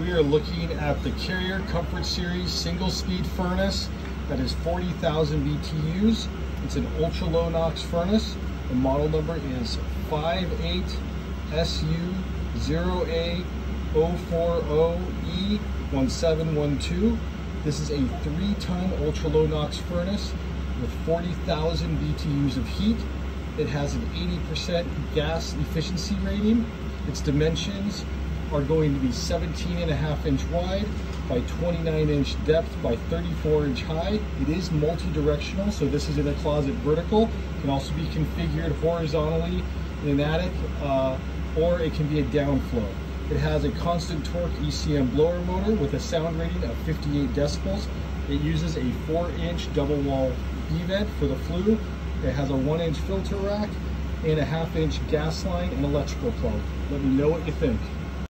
We are looking at the Carrier Comfort Series single speed furnace that is 40,000 BTUs. It's an ultra low NOx furnace. The model number is 58SU0A040E1712. This is a three ton ultra low NOx furnace with 40,000 BTUs of heat. It has an 80% gas efficiency rating. Its dimensions are going to be 17 and a half inch wide by 29 inch depth by 34 inch high. It is multi-directional, so this is in a closet vertical. It can also be configured horizontally in an attic, uh, or it can be a downflow. It has a constant torque ECM blower motor with a sound rating of 58 decibels. It uses a four inch double wall B-vent for the flue. It has a one inch filter rack and a half inch gas line and electrical plug. Let me know what you think.